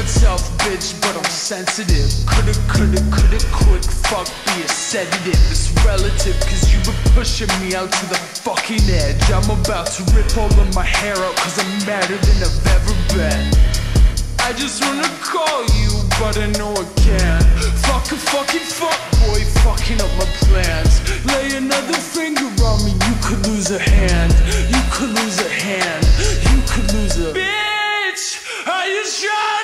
a tough bitch, but I'm sensitive. Coulda, coulda, coulda, quick fuck be a sedative. It's relative, cause you were pushing me out to the fucking edge. I'm about to rip all of my hair out, cause I'm madder than I've ever been. I just wanna call you, but I know I can't. Fuck a fucking fuck boy, fucking up my plans. Lay another finger on me, you could lose a hand. You could lose a hand. You could lose a bitch. Are you sure?